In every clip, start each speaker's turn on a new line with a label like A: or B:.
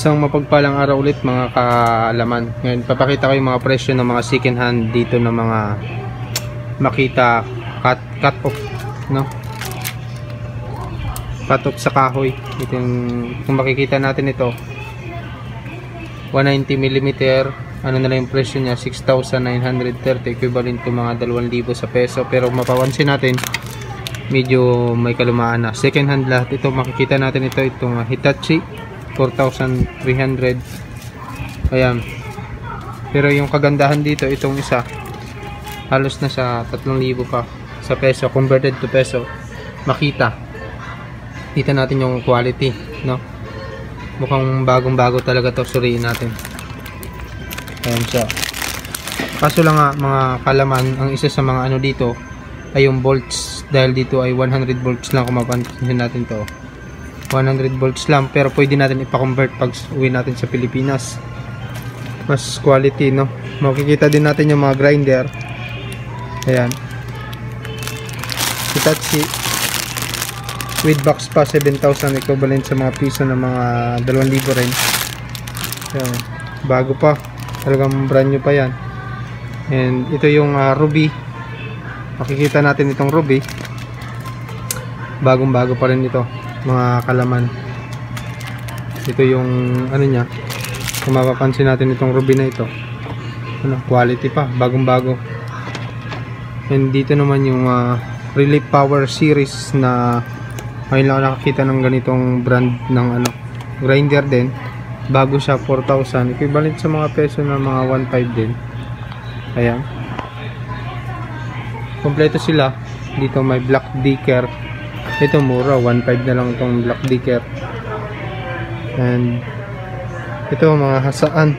A: Isang mapagpalang araw ulit mga kaalaman. Ngayon, papakita ko yung mga presyo ng mga second hand dito ng mga makita cut, cut off, no? Cut off sa kahoy. Ito yung, kung makikita natin ito, 190 mm, ano na lang yung presyo niya, 6,930 equivalent to mga 2,000 sa peso. Pero mapapansin natin, medyo may kalumaan na. Second hand lahat ito, makikita natin ito, itong Hitachi 4,300 ayan. Pero yung kagandahan dito itong isa halos na sa 3,000 pa sa peso converted to peso. Makita. Kita natin yung quality no? Mukhang bagong bago talaga to suriin natin. Ayan siya. Kaso lang nga mga kalaman ang isa sa mga ano dito ay yung volts dahil dito ay 100 volts lang kung mapansin natin to 100 volts lang pero pwede natin ipa-convert pag uwi natin sa Pilipinas. Mas quality no? Makikita din natin yung mga grinder. Ayan. Hitachi. With box pa 7,000 equivalent sa mga piso ng mga 2,000 rin. Ayan. bago pa. Talagang brand new pa yan. And ito yung uh, Ruby. Makikita natin itong Ruby. Bagong bago pa rin ito mga kalaman. Ito yung ano niya kung mapapansin natin itong ruby na ito. Ano, quality pa bagong bago and dito naman yung uh, relief power series na ngayon lang nakakita ng ganitong brand ng ano grinder din. Bago siya 4,000 equivalent sa mga peso na mga 1,500 din. Ayan. Kompleto sila. Dito may black dicker ito mura. 1.5 na lang itong black dicker and ito mga hasaan.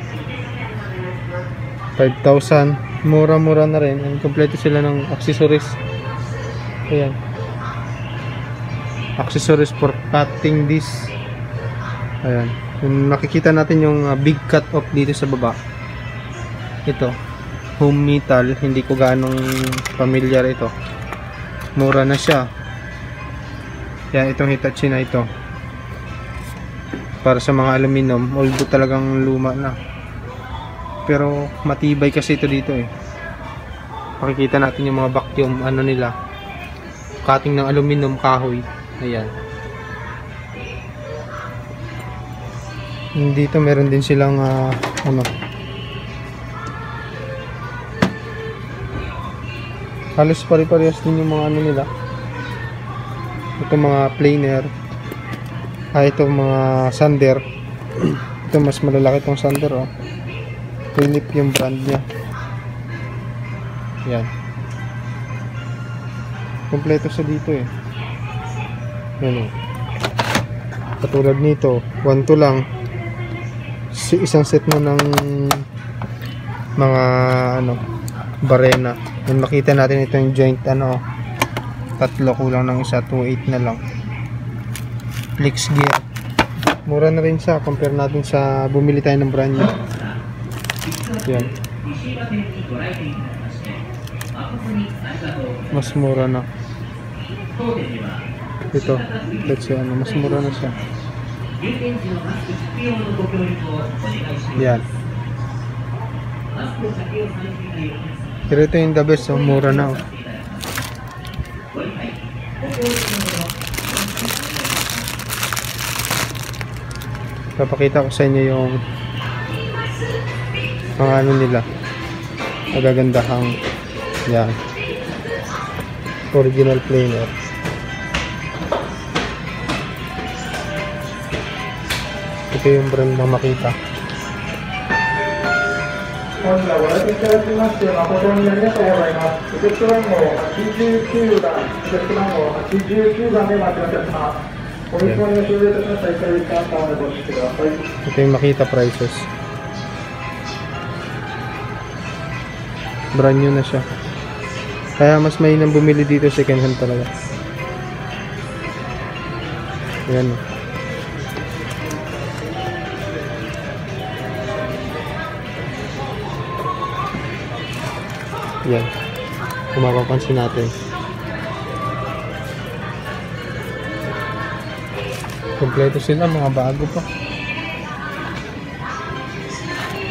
A: 5,000 mura mura na rin. And kompleto sila ng accessories. Ayan. Accessories for cutting this. Ayan. Yung makikita natin yung uh, big cut off dito sa baba. Ito. Home metal. Hindi ko ganong familiar ito. Mura na siya yan, itong Hitachi na ito. Para sa mga aluminum, although talagang luma na. Pero matibay kasi ito dito eh. Makikita natin yung mga vacuum, ano nila. Cutting ng aluminum kahoy. Ayan. Dito meron din silang uh, ano halos pare-parehas din yung mga ano nila ito mga planer. Ah ito mga sander. Ito mas malalaki itong sander oh. Philip yung brand niya. Yan. Kompleto sa dito eh. Yan oh. Katulad nito 1 to lang. Isang set na ng mga ano barena. Yan makita natin ito yung joint ano tatlo kulang ng isa 2.8 na lang. Flex gear. Mura na rin siya compare natin sa bumili tayo ng brand new. Yan. Mas mura na. Ito let's say ano mas mura na siya. Yan. Pero ito yung the best so mura na oh papakita ko sa inyo yung mga ano nila. Magagandahang yan. Original planer. Ito yung brand na makita 本日はご来店いただきまして誠にありがとうございます。受付番号89番、受付番号89番でお待ちいたします。お見込みの終了いたしましたら、1回カウンターまでご出ください。Ito yung makita prices. Brand new na siya. Kaya mas may nang bumili dito second hand talaga. Ayan. Yan. Kung mapapansin natin. Kompleto sila, mga bago pa.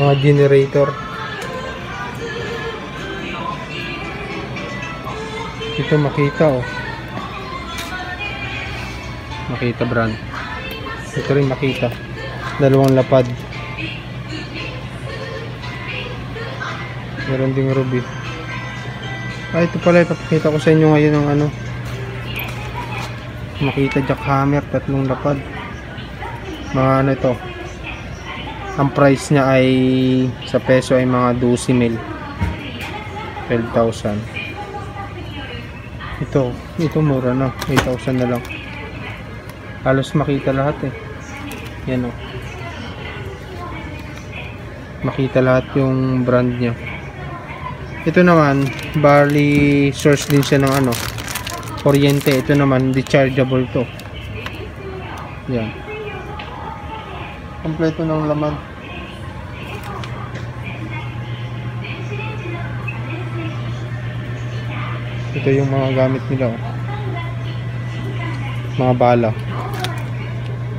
A: Mga generator. Ito makita oh. Makita brand. Ito rin makita. Dalawang lapad. Meron ding ruby. Ah, ito pala. Ipapakita ko sa inyo ngayon ng ano. Makita jackhammer. Tatlong lapad. Mga ano ito. Ang price niya ay sa peso ay mga 12 mil. 12,000. Ito. Ito mura na. 8,000 na lang. Halos makita lahat eh. Yan o. Makita lahat yung brand niya. Ito naman, barley source din siya ng ano, kuryente. Ito naman, rechargeable to. Yan. Kompleto ng laman. Ito yung mga gamit nila. Oh. Mga bala.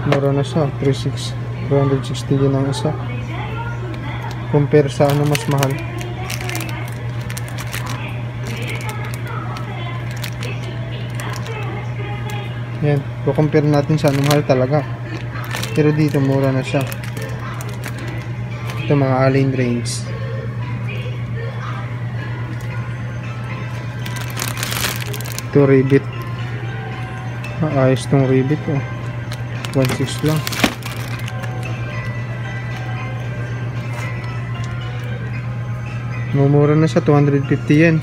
A: Mura na siya. 36. 360 yun ang isa. Compare sa ano mas mahal. Yan. compare natin sa ano mahal talaga. Pero dito mura na siya. Ito mga alien range. Ito ribbit. Ah, ayos tong ribbit oh. 1.6 lang. Mumura na siya 250 yen.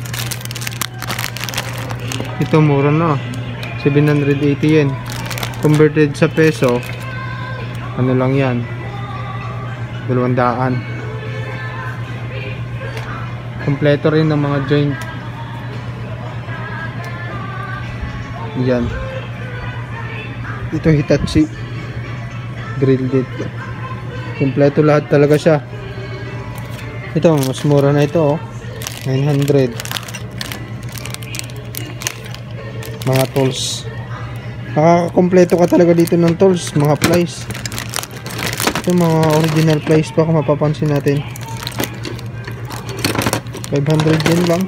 A: Ito mura na. 780 yen. Converted sa peso, ano lang yan? 200. Kompleto rin ng mga joint. Yan. Ito Hitachi. Grilled it. Kompleto lahat talaga siya. Ito, mas mura na ito oh. 900. Mga tools. Nakakakompleto ka talaga dito ng tools, mga plies. Ito mga original plies pa kung mapapansin natin. 500 yen lang.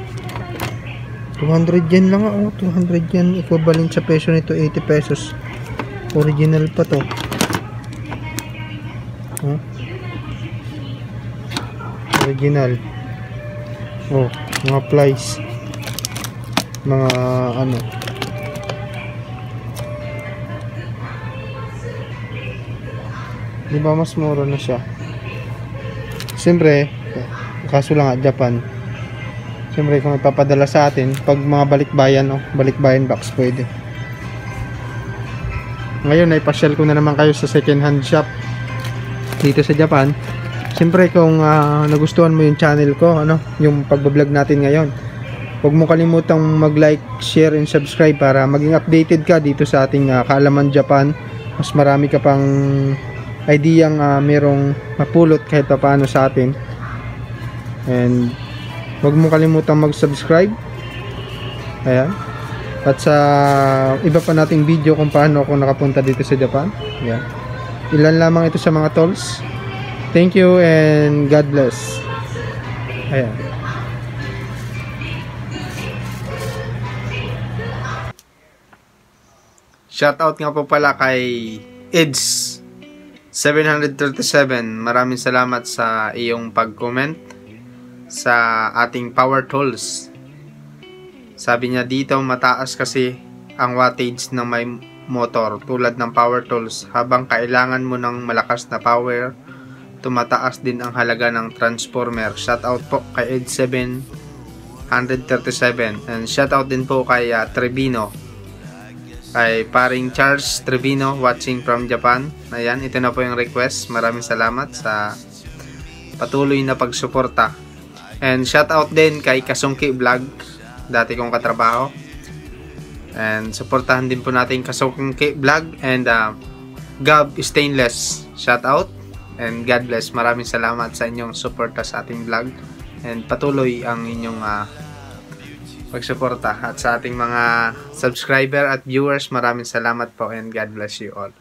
A: 200 yen lang oh. 200 yen equivalent sa peso nito 80 pesos. Original pa to. Huh? Original. Oh, mga plies. Mga ano. Di ba mas mura na siya? Siyempre, kaso lang at Japan. Siyempre kung ipapadala sa atin, pag mga balikbayan, oh, balikbayan box pwede. Ngayon ay pasyal ko na naman kayo sa second hand shop dito sa Japan. Siyempre kung uh, nagustuhan mo yung channel ko, ano, yung pagbablog natin ngayon. Huwag mo kalimutang mag-like, share, and subscribe para maging updated ka dito sa ating uh, Kaalaman Japan. Mas marami ka pang ideyang uh, merong mapulot kahit pa paano sa atin. And huwag mo kalimutang mag-subscribe. Ayan. At sa iba pa nating video kung paano ako nakapunta dito sa Japan. Ayan. Ilan lamang ito sa mga tolls. Thank you and God bless. Ayan. Shoutout nga po pala kay Eds 737. Maraming salamat sa iyong pag-comment sa ating power tools. Sabi niya dito mataas kasi ang wattage ng may motor tulad ng power tools habang kailangan mo ng malakas na power tumataas din ang halaga ng transformer shout out po kay Ed7 137 and shout out din po kay uh, Trebino kay paring Charles Trevino watching from Japan ayan ito na po yung request maraming salamat sa patuloy na pagsuporta and shout out din kay Kasungki Vlog dati kong katrabaho. And supportahan din po natin Kasokong K Vlog and uh, Gab Stainless. Shout out and God bless. Maraming salamat sa inyong suporta sa ating vlog and patuloy ang inyong uh, pagsuporta at sa ating mga subscriber at viewers maraming salamat po and God bless you all.